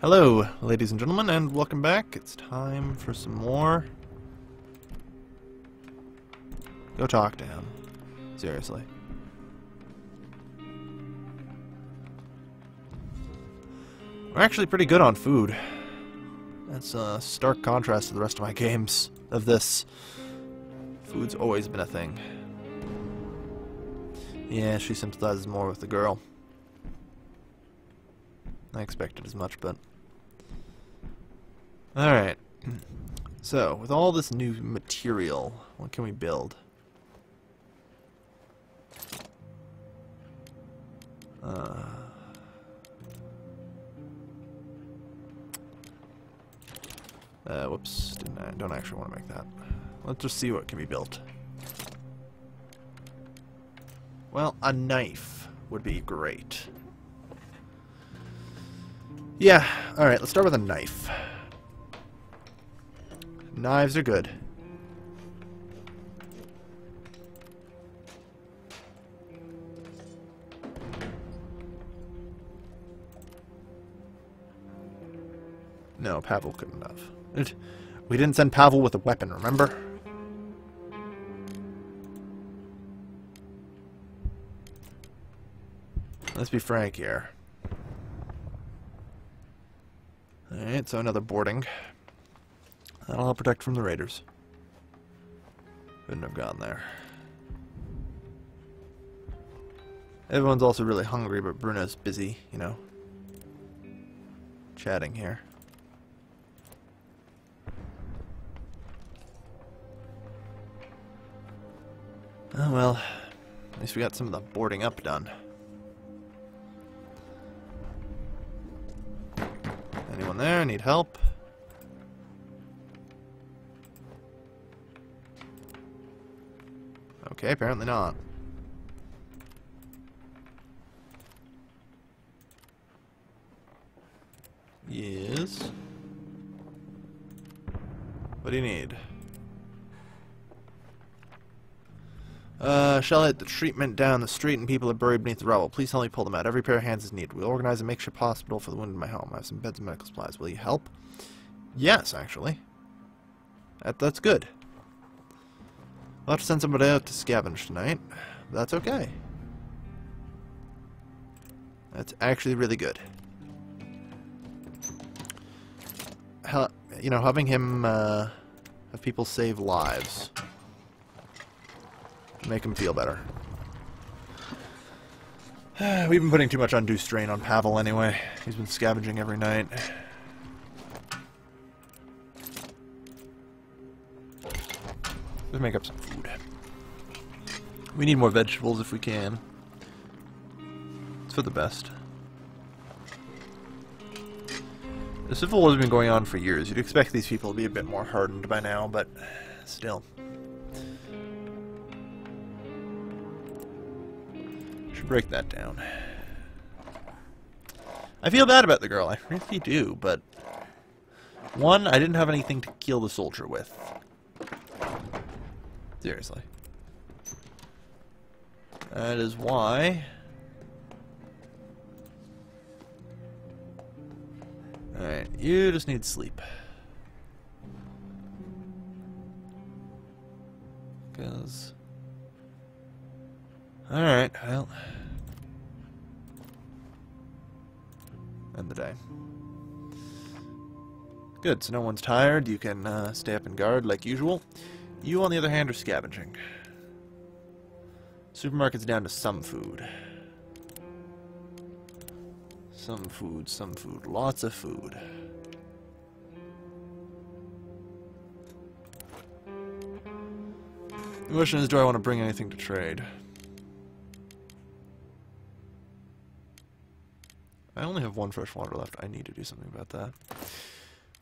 Hello, ladies and gentlemen, and welcome back. It's time for some more. Go talk to him. Seriously. We're actually pretty good on food. That's a stark contrast to the rest of my games of this. Food's always been a thing. Yeah, she sympathizes more with the girl. I expected as much, but... Alright. So, with all this new material, what can we build? Uh... Uh, whoops, didn't I don't actually want to make that. Let's just see what can be built. Well, a knife would be great. Yeah, alright, let's start with a knife. Knives are good. No, Pavel couldn't have. We didn't send Pavel with a weapon, remember? Let's be frank here. So another boarding. That'll help protect from the raiders. Couldn't have gone there. Everyone's also really hungry, but Bruno's busy, you know, chatting here. Oh well, at least we got some of the boarding up done. Anyone there? Need help? Okay, apparently not. Yes. What do you need? Uh, shell hit the treatment down the street and people are buried beneath the rubble. Please help me pull them out. Every pair of hands is needed. We'll organize a makeshift hospital for the wounded in my home. I have some beds and medical supplies. Will you help? Yes, actually. That, that's good. I'll have to send somebody out to scavenge tonight. That's okay. That's actually really good. You know, having him uh, have people save lives make him feel better. We've been putting too much undue strain on Pavel anyway. He's been scavenging every night. Let's make up some food. We need more vegetables if we can. It's for the best. The Civil War has been going on for years. You'd expect these people to be a bit more hardened by now, but still. Should break that down. I feel bad about the girl. I really do, but... One, I didn't have anything to kill the soldier with. Seriously. That is why... Alright, you just need sleep. Because... Alright, well... End the day. Good, so no one's tired. You can uh, stay up and guard like usual. You, on the other hand, are scavenging. Supermarket's down to some food. Some food, some food. Lots of food. The question is, do I want to bring anything to trade? I only have one fresh water left. I need to do something about that.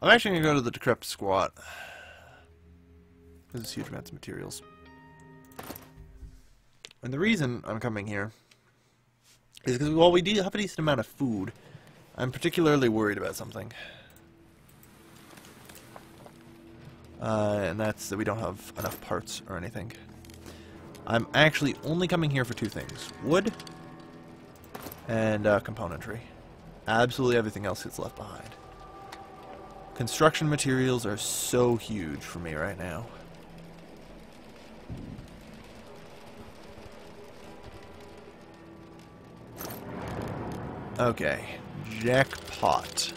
I'm actually going to go to the Decrepit Squat. This is huge amounts of materials. And the reason I'm coming here is because while we do have a decent amount of food, I'm particularly worried about something. Uh, and that's that we don't have enough parts or anything. I'm actually only coming here for two things. Wood and uh, componentry. Absolutely everything else gets left behind. Construction materials are so huge for me right now. Okay, jackpot.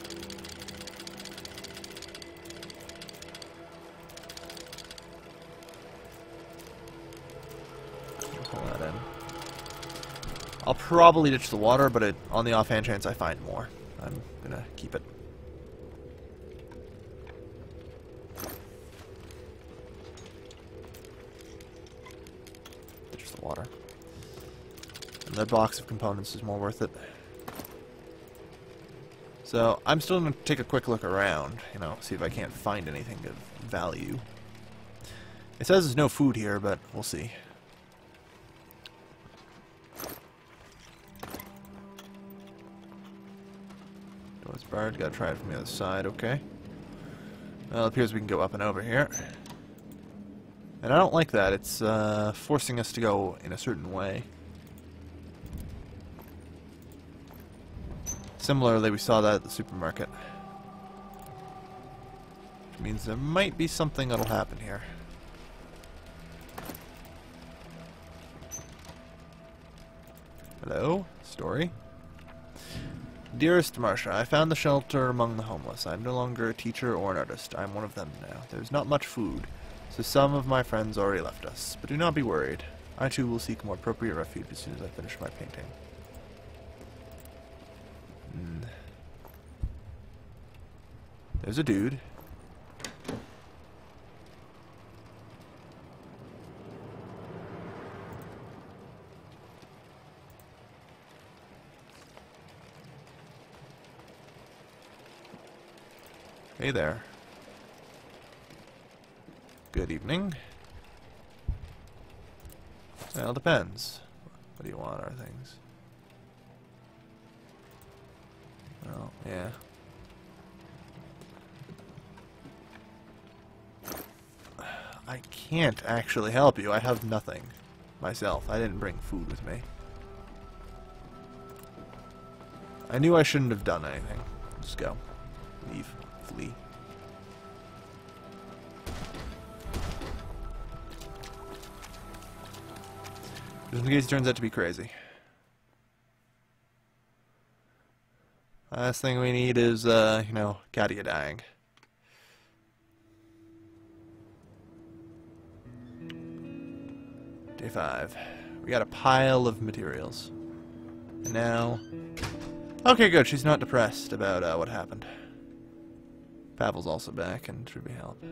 I'll probably ditch the water, but it, on the offhand chance I find more, I'm gonna keep it. Ditch the water. And the box of components is more worth it. So, I'm still to take a quick look around, you know, see if I can't find anything of value. It says there's no food here, but we'll see. Barred, gotta try it from the other side, okay. Well, it appears we can go up and over here. And I don't like that, it's uh, forcing us to go in a certain way. Similarly, we saw that at the supermarket. Which means there might be something that'll happen here. Hello? Story? Dearest Marcia, I found the shelter among the homeless. I'm no longer a teacher or an artist. I'm one of them now. There's not much food, so some of my friends already left us. But do not be worried. I too will seek more appropriate refuge as soon as I finish my painting. Hmm. There's a dude. Hey there. Good evening. Well, depends. What do you want, our things? Well, yeah. I can't actually help you. I have nothing myself. I didn't bring food with me. I knew I shouldn't have done anything. Just go. Leave. Flee. Just in case turns out to be crazy. Last thing we need is, uh, you know, Katia dying. Day five. We got a pile of materials. And now... Okay, good. She's not depressed about uh, what happened. Pavel's also back and should be help.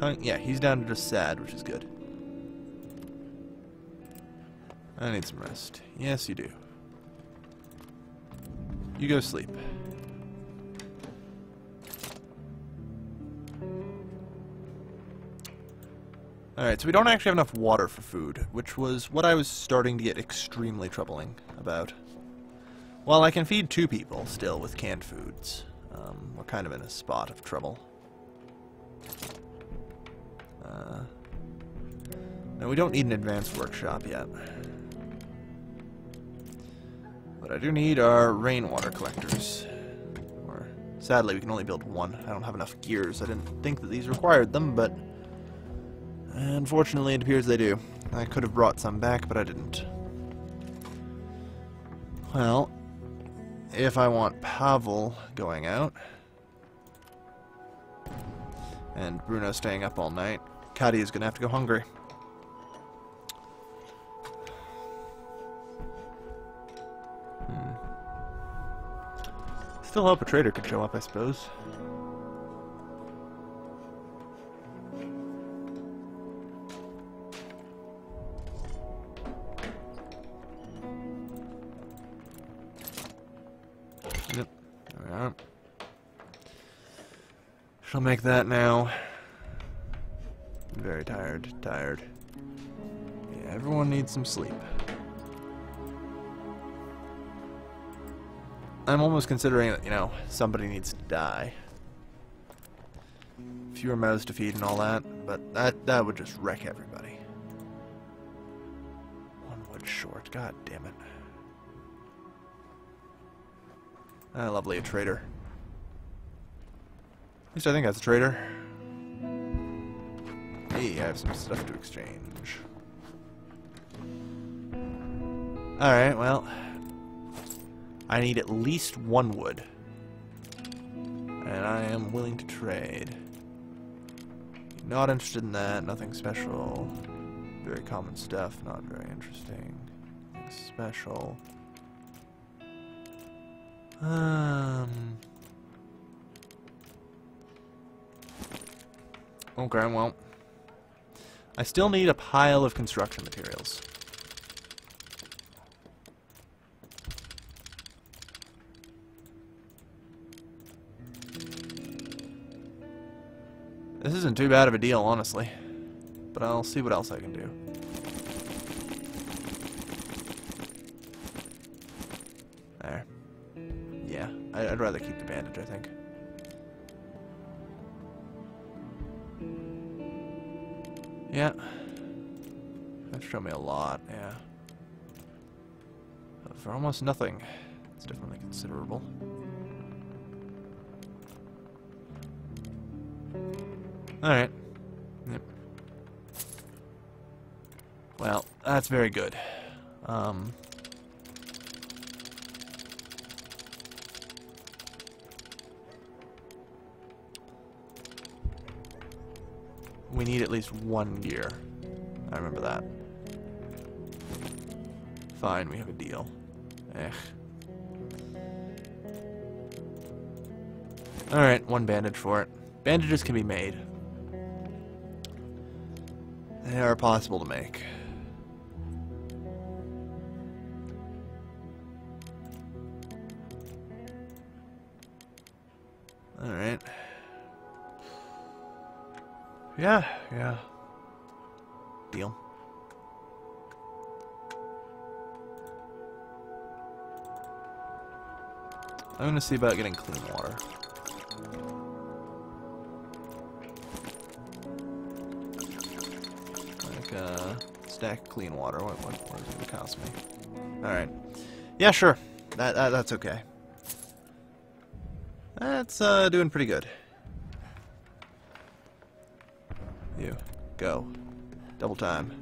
Uh, yeah, he's down to just sad, which is good. I need some rest. Yes, you do. You go sleep. Alright, so we don't actually have enough water for food, which was what I was starting to get extremely troubling about. While I can feed two people still with canned foods, um, we're kind of in a spot of trouble. Uh, no, we don't need an advanced workshop yet. What I do need are rainwater collectors. Or, sadly, we can only build one. I don't have enough gears. I didn't think that these required them, but unfortunately it appears they do. I could have brought some back, but I didn't. Well, if I want Pavel going out, and Bruno staying up all night, Katia is going to have to go hungry. Hmm. Still hope a trader could show up, I suppose. She'll make that now. very tired, tired. Yeah, everyone needs some sleep. I'm almost considering that, you know, somebody needs to die. Fewer mouths to feed and all that, but that, that would just wreck everybody. One wood short, god damn it. Ah, lovely, a trader. Least I think that's a trader. Hey, I have some stuff to exchange. Alright, well. I need at least one wood. And I am willing to trade. Not interested in that, nothing special. Very common stuff, not very interesting. Nothing special. Um. Okay, well. I still need a pile of construction materials. This isn't too bad of a deal, honestly. But I'll see what else I can do. There. Yeah, I'd rather keep the bandage, I think. Yeah. That showed me a lot, yeah. But for almost nothing, it's definitely considerable. Alright. Yep. Well, that's very good. Um... We need at least one gear. I remember that. Fine, we have a deal. Eh. Alright, one bandage for it. Bandages can be made. They are possible to make. Alright. Yeah, yeah. Deal. I'm gonna see about getting clean water. Like, uh, stack clean water. What, what, what is it cost me? Alright. Yeah, sure. That, that That's okay. That's, uh, doing pretty good. Double time.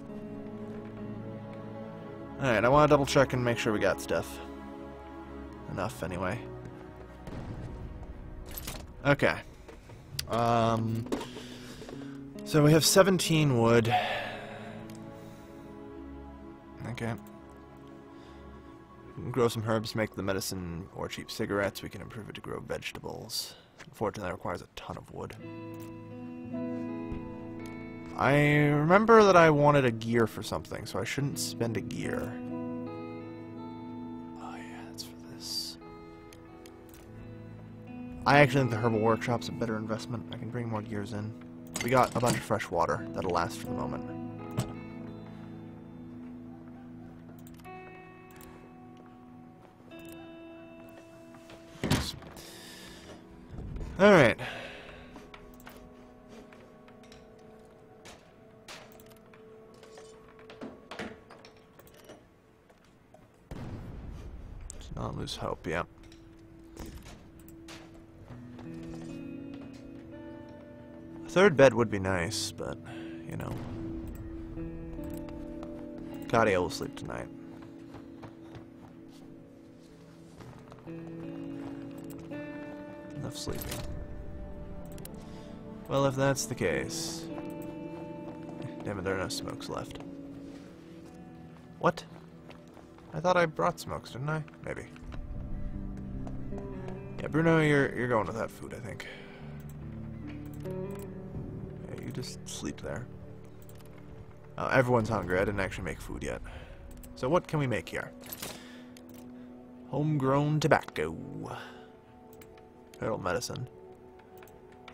Alright, I want to double check and make sure we got stuff. Enough, anyway. Okay. Um... So we have 17 wood. Okay. We can grow some herbs, make the medicine or cheap cigarettes. We can improve it to grow vegetables. Unfortunately, that requires a ton of wood. I remember that I wanted a gear for something, so I shouldn't spend a gear. Oh yeah, that's for this. I actually think the Herbal Workshop's a better investment. I can bring more gears in. We got a bunch of fresh water that'll last for the moment. Alright. Lose hope, yeah. A third bed would be nice, but, you know. Katia will sleep tonight. Enough sleeping. Well, if that's the case... Damn it, there are no smokes left. What? I thought I brought smokes, didn't I? Maybe. Bruno, you're you're going with that food, I think. Yeah, you just sleep there. Oh, everyone's hungry. I didn't actually make food yet. So what can we make here? Homegrown tobacco. Herbal medicine.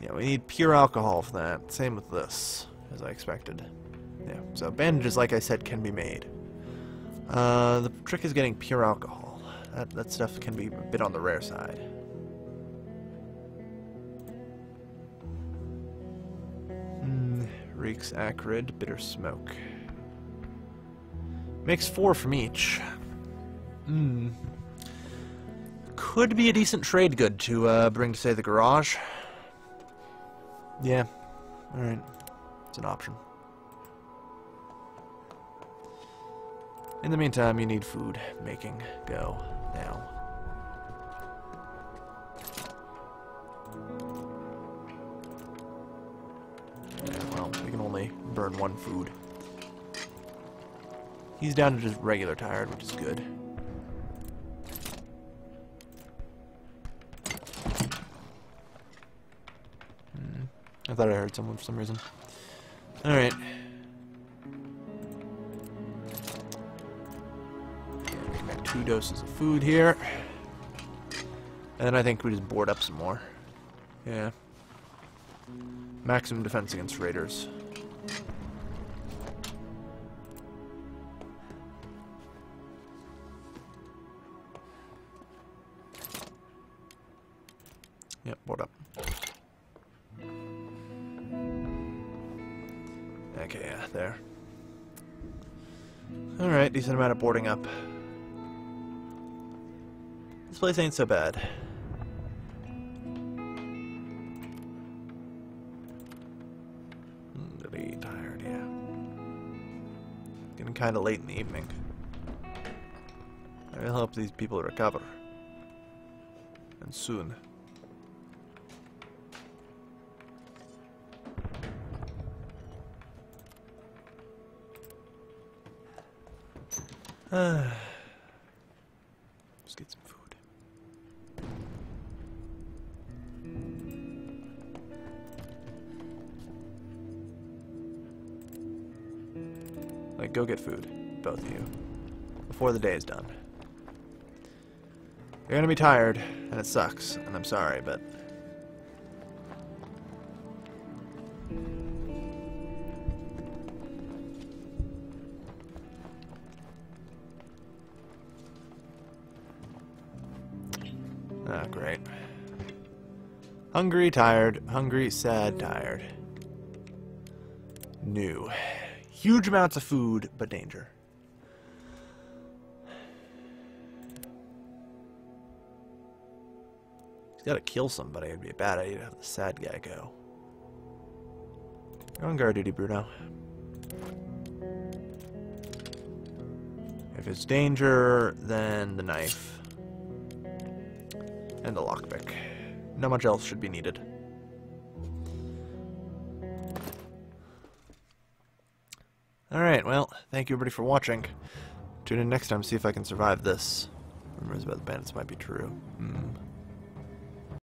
Yeah, we need pure alcohol for that. Same with this, as I expected. Yeah, so bandages, like I said, can be made. Uh, the trick is getting pure alcohol. That, that stuff can be a bit on the rare side. Reeks acrid, bitter smoke. Makes four from each. Hmm. could be a decent trade good to uh, bring to, say, the garage. Yeah. Alright. It's an option. In the meantime, you need food making. Go. Now. Burn one food. He's down to just regular tired, which is good. Hmm. I thought I heard someone for some reason. Alright. Two doses of food here. And then I think we just board up some more. Yeah. Maximum defense against raiders. Yep, board up. Okay, yeah, there. Alright, decent amount of boarding up. This place ain't so bad. Tired, yeah. Getting kinda late in the evening. I will hope these people recover. And soon. Let's get some food. Like, go get food, both of you, before the day is done. You're gonna be tired, and it sucks, and I'm sorry, but Hungry, tired. Hungry, sad, tired. New. Huge amounts of food, but danger. He's got to kill somebody. It'd be a bad idea to have the sad guy go. You're on guard duty, Bruno. If it's danger, then the knife. And the lockpick. Not much else should be needed. Alright, well, thank you everybody for watching. Tune in next time, see if I can survive this. Rumors about the bandits might be true. Hmm.